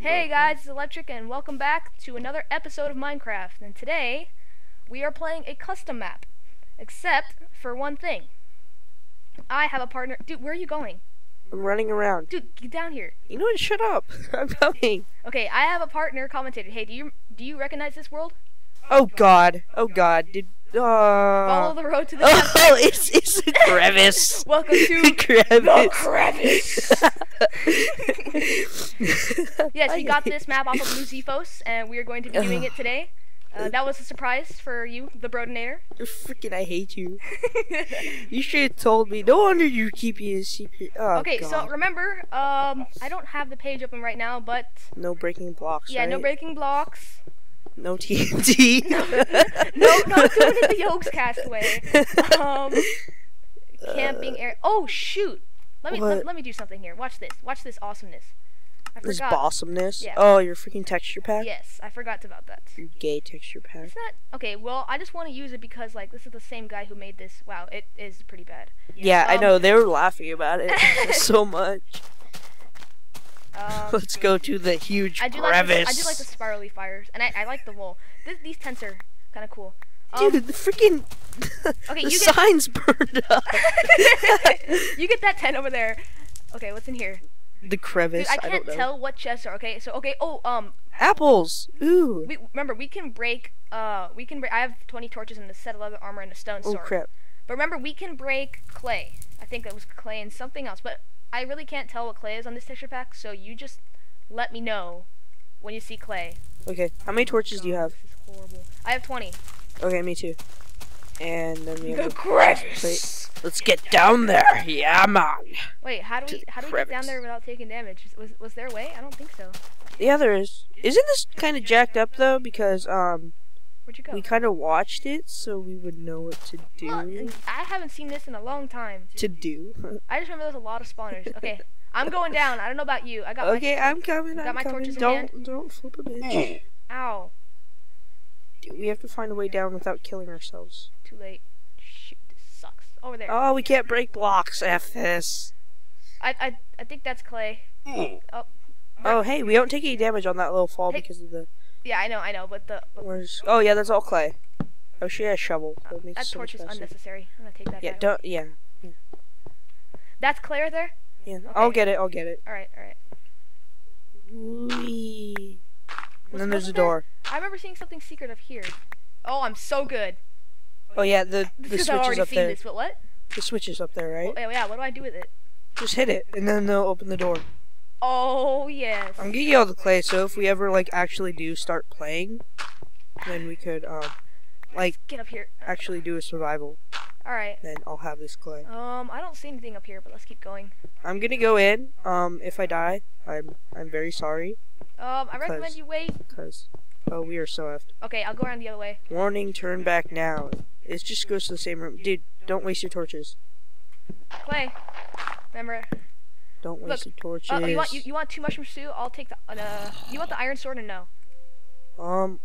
Hey guys, it's Electrek and welcome back to another episode of Minecraft. And today, we are playing a custom map. Except for one thing. I have a partner. Dude, where are you going? I'm running around. Dude, get down here. You know what? Shut up. I'm coming. Okay, I have a partner commentated. Hey, do you do you recognize this world? Oh God. Oh God. Did Follow uh. the road to the Oh, it's it's a crevice. Welcome to crevice. crevice. yes, we got this map off of Lucifos, and we are going to be doing it today. Uh, that was a surprise for you, the Brodinator. Freaking, I hate you. You should have told me. No wonder you're keeping a secret. Oh, okay, so remember, um, I don't have the page open right now, but no breaking blocks. yeah, no breaking blocks. No TNT. no, not doing it the Yogscast way. Um, camping area. Oh shoot! Let me let, let me do something here. Watch this. Watch this awesomeness. I this forgot. awesomeness. Yeah. Oh, your freaking texture pack. Yes, I forgot about that. Your gay texture pack. It's not okay. Well, I just want to use it because like this is the same guy who made this. Wow, it is pretty bad. Yeah, I Um, know. They were laughing about it so much. Um, Let's go to the huge I do like the, crevice. I do like the spirally fires, and I, I like the wool. Th- these tents are kind of cool. Um, Dude, the freaking Okay, the you get- signs burned up. you get that tent over there. Okay, what's in here? the crevice. I I, can't know. tell what chests are. Okay, so okay. Oh, um, Apples. Ooh. we remember we can break. Uh, we can break. I have 20 torches and a set of leather armor and a stone sword. Oh crap. But remember, we can break clay. I think that was clay and something else. But I really can't tell what clay is on this texture pack. So you just let me know when you see clay. Okay. How many torches do you have? This is horrible. I have 20. Okay, me too. And then we have The the crevice. Let's get down there. Yeah, man. Wait, how do To we how do we get down there without taking damage? Was was there a way? I don't think so. Yeah, there is. Isn't this kind of jacked up though? Because um, Where'd you go? we kind of watched it, so we would know what to do. Well, I haven't seen this in a long time. to do. I just remember there's a lot of spawners. Okay, I'm going down. I don't know about you. I got okay, I'm coming. got I'm my coming. torches in don't hand. don't flip a bitch. Eh. Ow! Dude, we have to find a way down without killing ourselves. Too late. Shoot, this sucks. Over there. Oh, we can't break blocks. F this. I I I think that's clay. Eh. Oh. Oh, hey, we don't take any damage on that little fall Hey. because of the. Yeah, I know, I know, but the but Where's? Oh yeah, that's all clay. Oh, she has a shovel. Uh, that makes that so torch is faster. unnecessary. I'm gonna take that. Yeah, don't. Yeah, That's clay there. yeah. I'll get it. I'll get it. All right, all right. Was- And then there's a wasn't there- door. I remember seeing something secret up here. Oh, I'm so good. Oh yeah, the the switch I've is already up seen there. this. But what? The switch is up there, right? Oh, yeah, what do I do with it? Just hit it, and then they'll open the door. Oh yes. I'm getting all the clay, so if we ever like actually do start playing, then we could um like Get up here. actually do a survival. All right. Then I'll have this clay. Um, I don't see anything up here, but let's keep going. I'm gonna go in. Um, if I die, I'm I'm very sorry, Um, I recommend you wait. cause oh we are so effed. Okay, I'll go around the other way. Warning, turn back now. It just goes to the same room, dude. Don't waste your torches. Clay. Remember? Don't waste Look, your torches. Uh, you want you, you want two mushroom stew? I'll take the uh, You want the iron sword or no? um,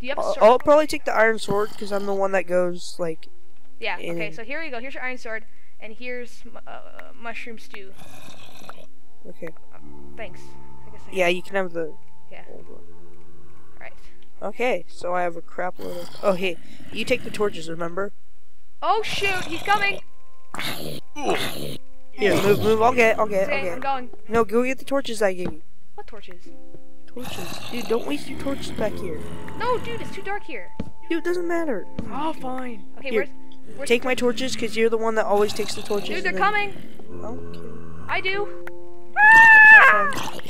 Do you have a I'll, sword? I'll probably take the iron sword because I'm the one that goes like. yeah. Okay. So here you go. Here's your iron sword, and here's uh, mushroom stew. Okay. Thanks. I guess. I Yeah, you can have the Yeah. old one. Alright. Okay, so I have a crap load of. Oh, hey, you take the torches, remember? Oh shoot! He's coming. Here, move, move. I'll get, I'll get, I'll Okay, I'm get. going. No, go get the torches I gave you. What torches? Torches, dude. Don't waste your torches back here. No, dude, it's too dark here. Dude, it doesn't matter. Oh, fine. Okay, Here, where's? where's Take my torches, cause you're the one that always takes the torches. Dude, they're then- coming. Okay. I do. have.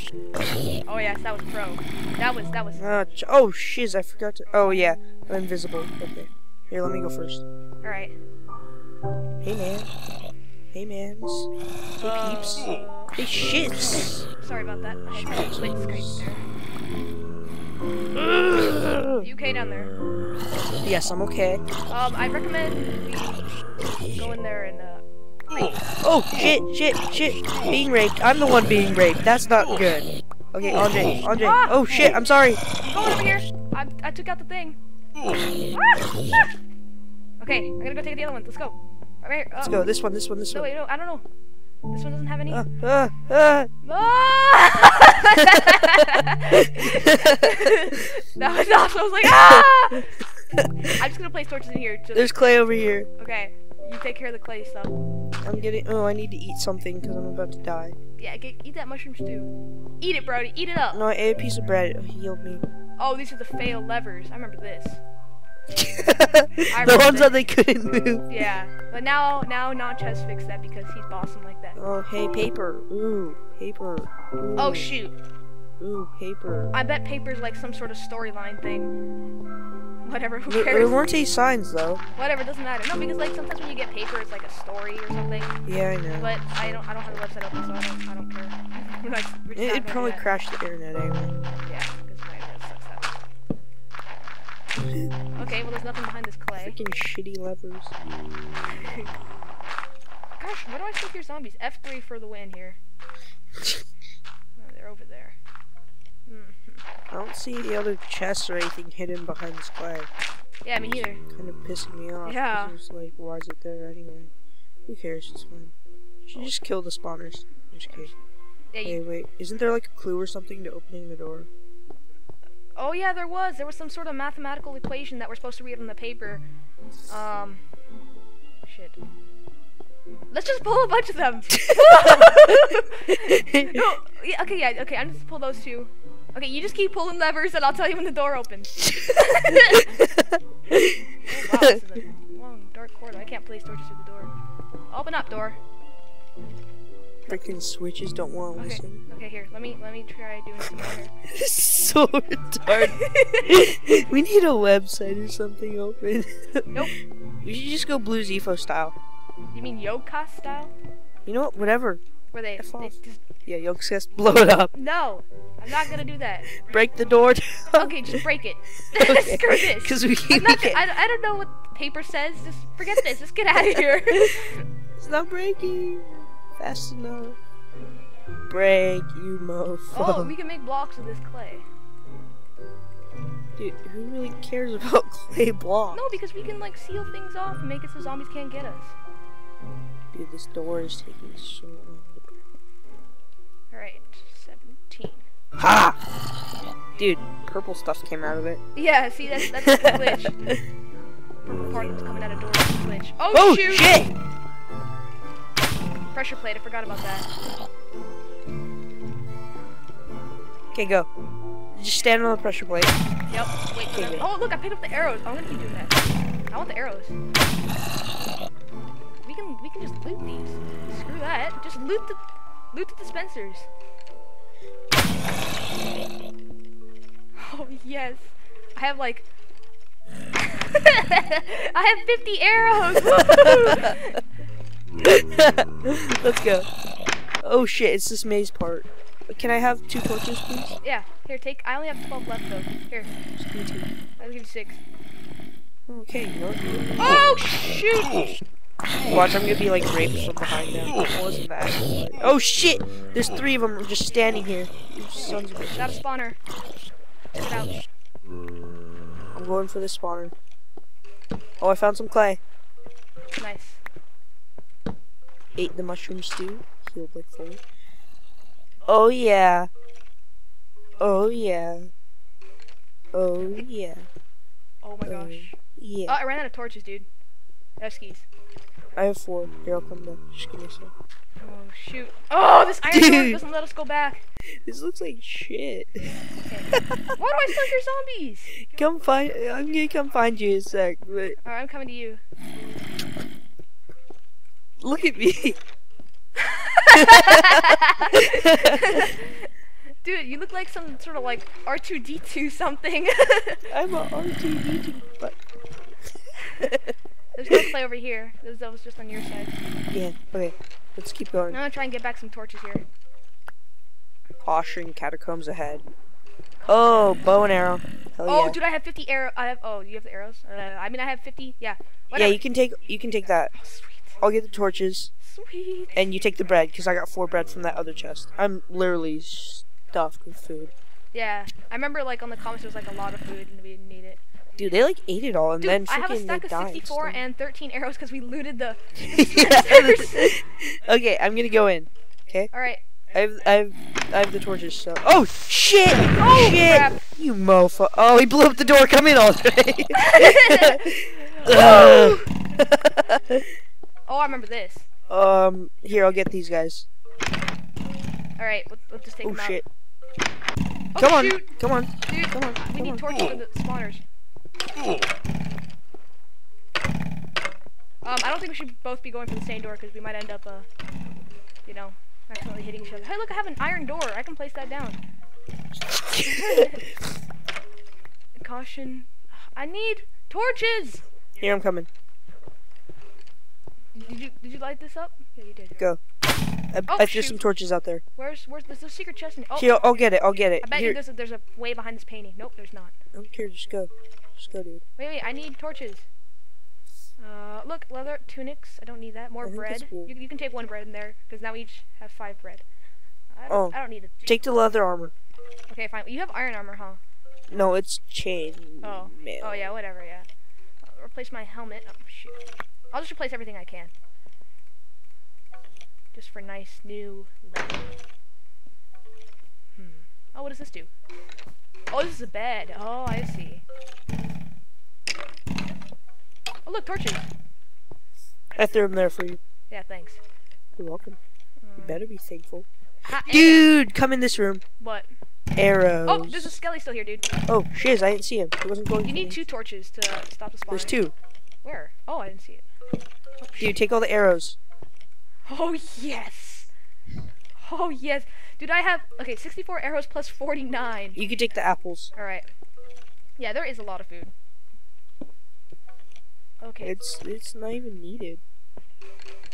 Oh yes, that was pro. That was that was. Uh, oh shiz, I forgot to. Oh yeah, I'm invisible. Okay. Here, let me go first. All right. Hey man. Hey mans. Hey peeps. Uh, Hey shits. sorry about that. I had to split screen there. You okay down there? Yes, I'm okay. Um, I recommend we go in there and uh. Oh shit, shit, shit! Being raped. I'm the one being raped. That's not good. Okay, Andre, Andre. Ah! Oh shit, I'm sorry. Go over here. I I took out the thing. Ah! Ah! Okay, I'm gonna go take the other one. Let's go. Right here. Let's go. This one, this one, this No one. wait, no, I don't know. This one doesn't have any. Uh, uh, uh. That was awesome. I was like, ah! I'm just gonna place torches in here. Just, There's clay over here. okay, you take care of the clay stuff. I'm getting. Oh, I need to eat something because I'm about to die. Yeah, get, eat that mushroom stew. Eat it, Brody. Eat it up. No, I ate a piece of bread. It healed me. Oh, these are the fail levers. I remember this. the ones this. that they couldn't move. Yeah, but now now Notch has fixed that because he's awesome like that. Oh, hey, paper. Ooh, paper. Oh, Ooh, Oh shoot! Ooh, paper. I bet paper's like some sort of storyline thing. Whatever. Who There, there weren't any signs though. Whatever. Doesn't matter. No, because like sometimes when you get paper, it's like a story or something. Yeah, I know. But I don't I don't have the website open, so I don't I don't care. We're not, we're just it, it'd probably crash the internet anyway. Yeah, because my internet sucks that. Okay, well there's nothing behind this clay. Freaking shitty levers. Gosh, where do I stick your zombies? F3 for the win here. Oh, they're over there. Mhm. I don't see any other chests or anything hidden behind this clay. Yeah, me neither. Kind of pissing me off. Yeah. It's like, why is it there anyway? Who cares? It's fine. Should just kill the spawners. Just kidding. Yeah, Hey, wait. Isn't there like a clue or something to opening the door? Oh yeah, there was. There was some sort of mathematical equation that we're supposed to read on the paper. Um, shit. Let's just pull a bunch of them. no, yeah, okay, yeah, okay. I'm just pull those two. Okay, you just keep pulling levers, and I'll tell you when the door opens. Oh, wow, this is a long, dark corridor. I can't place torches through the door. Open up, door. Freaking switches don't want to Okay, listen. okay, here. Let me let me try doing some here. This is so retarded. we need a website or something open. Nope. We should just go Blue Zepho style. You mean Yoka style? You know what? Whatever. Where they, they just Yeah, Yogscast, blow it up. no. I'm not gonna do that. Break the door. Okay, just break it. Okay. Screw this. Because we, we not, can't. I, I don't know what the paper says. Just forget this. Just get out of here. It's not breaking fast enough. Break, you mofo. oh, we can make blocks of this clay. Dude, who really cares about clay blocks? No, because we can like seal things off and make it so zombies can't get us. Dude, this door is taking so long. All right, 17. Ha! Dude, purple stuff came out of it. Yeah, see that's that's a glitch. Purple particles coming out of doors. is Glitch. Oh, Oh, shoot! shit! Pressure plate. I forgot about that. Okay, go. Just stand on the pressure plate. Yep. Wait. Okay. Oh, look! I picked up the arrows. Oh, I'm gonna keep doing that. I want the arrows. We can we can just loot these. Screw that. Just loot the loot the dispensers. Oh yes. I have like. I have 50 arrows. Let's go. Oh shit, it's this maze part. Can I have two torches, please? yeah. Here, take. I only have 12 left though. Here, Just give me two. I'll give you six. Okay, you know what? Oh shoot! Watch, I'm gonna be like raped from behind now. It wasn't that. Oh shit! There's three of them just standing here. You sons of bitches. Got a spawner. Get out. I'm going for this spawner. Oh, I found some clay. Nice. Ate the mushroom stew. Healed like fully. Oh yeah. Oh yeah. Oh yeah. Oh my Oh, gosh. Oh, Yeah. I ran out of torches, dude. Have skis. I have four. Here, I'll come back. Just give me a sec. Oh shoot. Oh, this iron Dude. doesn't let us go back. This looks like shit. Why do I still hear zombies? come find. I'm gonna come find you in a sec. But Alright, I'm coming to you. Look at me. Dude, you look like some sort of like R2D2 something. I'm a R2D2, but There's no clay over here. That was, just on your side. yeah. Okay, let's keep going. I'm gonna try and get back some torches here. Poshing catacombs ahead. Oh, bow and arrow. Hell Oh, yeah. dude, I have 50 arrow. I have. Oh, you have the arrows? Uh, I mean, I have 50. Yeah. yeah, you can take you can take that. Oh. I'll get the torches, Sweet. and you take the bread because I got four bread from that other chest. I'm literally stuffed with food. Yeah. I remember like on the comments there was like a lot of food and we didn't need it. Dude, they like ate it all, and Dude, then I have a freaking stack of died. 64 still. and 13 arrows because we looted the. Okay, I'm gonna go in. Okay. All right. I have, I have, I have the torches. So. Oh shit! Oh, shit! crap. You mofo! Oh, he blew up the door. Come in, Andre. Ugh. Oh, I remember this. um, here I'll get these guys. All right, let's, let's just take Oh them shit! out. Oh, Come on, shoot. come on. Dude, Come on, we come need on. torches for the spawners. Um, I don't think we should both be going for the same door because we might end up, uh, you know, accidentally hitting each other. Hey, look, I have an iron door. I can place that down. Caution. I need torches. Here I'm coming. Did you did you light this up? Yeah, you did. Go. I, Oh, I threw shoot. some torches out there. Where's where's there's a secret chest in? Oh, Here, I'll get it. I'll get it. I bet you there's a, there's a way behind this painting. Nope, there's not. I don't care. Just go. Just go, dude. Wait, wait, I need torches. Uh, look, leather tunics. I don't need that. More bread. cool. You, you can take one bread in there because now we each have five bread. I don't, Oh. I don't need it. Take the leather armor. Okay, fine. You have iron armor, huh? No, it's chain Oh. mail. Oh yeah, whatever. Yeah. I'll replace my helmet. Oh shoot. I'll just replace everything I can. Just for nice new. Hmm. Oh, what does this do? Oh, this is a bed. Oh, I see. Oh, look, torches. I threw them there for you. Yeah, thanks. You're welcome. You better be thankful. ha- Dude, come in this room. What? Arrows. Oh, there's a skelly still here, dude. Oh, shiz, I didn't see him. He wasn't going. You need me. two torches to stop the spawn. There's two. Where? Oh, I didn't see it. Oh, Dude, take all the arrows. Oh yes. Oh yes. Dude, I have okay, 64 arrows plus 49. You can take the apples. All right. Yeah, there is a lot of food. Okay. It's it's not even needed.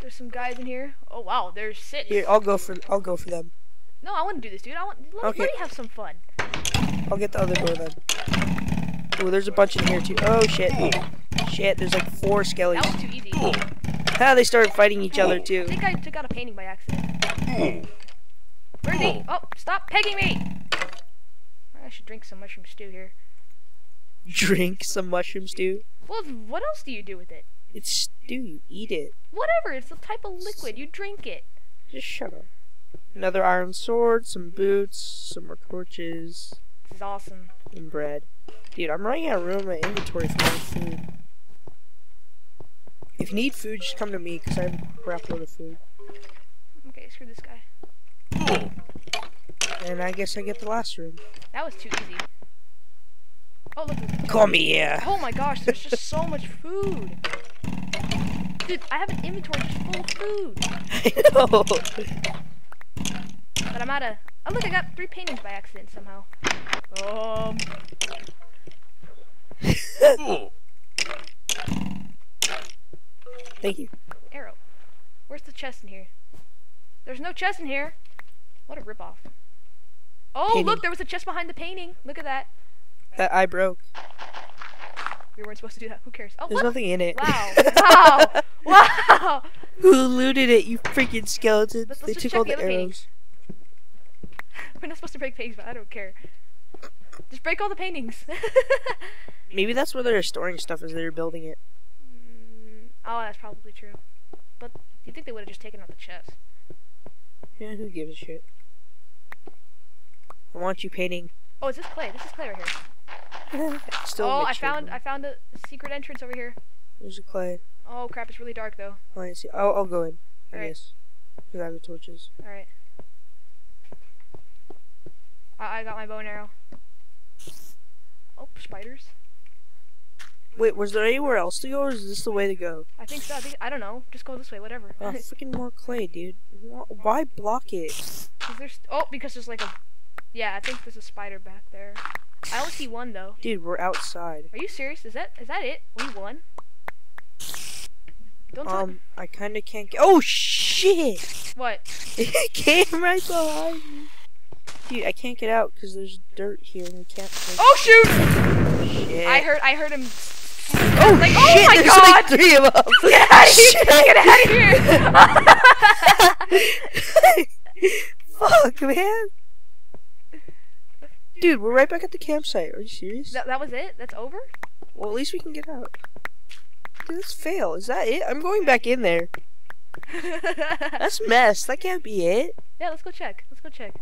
There's some guys in here. Oh wow, there's six. Here, I'll go for I'll go for them. No, I want to do this, dude. I want let, Okay. let me have some fun. I'll get the other door then. Oh, there's a bunch in here too. Oh shit. Shit, there's like four That skellies. was too easy. Ah, they started fighting each other too. I think I took out a painting by accident. Where's he? Oh, stop pegging me! I should drink some mushroom stew here. Drink some mushroom stew. Well, what else do you do with it? It's stew. You eat it. Whatever. It's a type of liquid. You drink it. Just shut up. Another iron sword, some boots, some more torches, This is awesome. and bread. Dude, I'm running out of room in my inventory for more food. If you need food, just come to me because I have a crap load of food. Okay, screw this guy. And I guess I get the last room. That was too easy. Oh, look. there's- Come here. Oh my gosh, there's just so much food. Dude, I have an inventory just full of food. I know. But I'm out of... Oh, look, I got three paintings by accident somehow. Um... Thank you. Arrow. Where's the chest in here? There's no chest in here. What a ripoff. Oh, Painting. look, there was a chest behind the painting. Look at that. That I broke. We weren't supposed to do that. Who cares? Oh, There's nothing in it. Wow. Wow. wow. Who looted it, you freaking skeletons? Let's- let's they took all the the arrows. We're not supposed to break paintings, but I don't care. Just break all the paintings. Maybe that's where they're storing stuff as they're building it. Oh, that's probably true. But you think they would have just taken out the chest? Yeah, who gives a shit? I want you painting. Oh, is this clay? This is clay right here. Still oh, I found I found a secret entrance over here. There's a clay. Oh crap, it's really dark though. Oh, I see. I'll, I'll go in. I Alright. guess. Because I have the torches. All right. I, I got my bow and arrow. Oh, spiders. Wait, was there anywhere else to go, or is this the way to go? I think so. I think I don't know. Just go this way, whatever. Oh, freaking more clay, dude. Why block it? there's oh because there's like a yeah. I think there's a spider back there. I only see one though. Dude, we're outside. Are you serious? Is that is that it? We won. Don't Um, I kind of can't get. Oh shit! what? It came right behind me. Dude, I can't get out because there's dirt here and we can't. Oh shoot! shit! I heard I heard him. Oh like, oh shit! my there's God! like three of them. Get out of here! Get out of here! Fuck, man. Dude, we're right back at the campsite. Are you serious? that, that was it? That's over? Well, at least we can get out. Dude, let's fail. Is that it? I'm going back in there. That's mess. That can't be it. yeah, let's go check. Let's go check.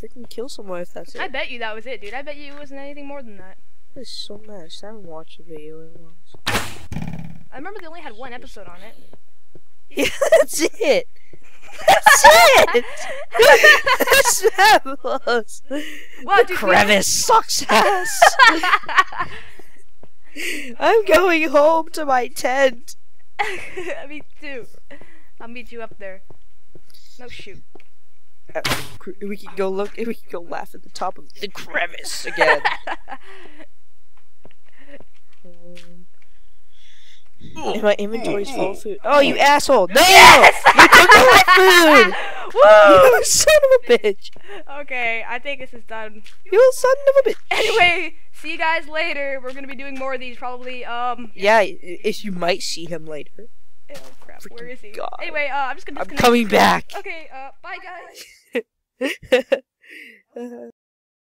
Freaking kill someone if that's it. I bet you that was it, dude. I bet you it wasn't anything more than that. So mess. I haven't watched the video in once. I remember they only had one episode on it. Yeah, that's it. That's it. that's fabulous. Wow, the crevice sucks ass. I'm going home to my tent. Me too. I'll meet you up there. No shoot. Uh, We can go look. We can go laugh at the top of the crevice again. Um, and my inventory's full of food. Oh, you asshole! No! You took all my food! Woo! You son of a bitch! Okay, I think this is done. You son of a bitch! Anyway, see you guys later. We're gonna be doing more of these probably. Um. Yeah, if you might see him later. Oh crap, where Freaking is he? God. Anyway, uh, I'm just gonna I'm coming back. Okay, uh, bye guys.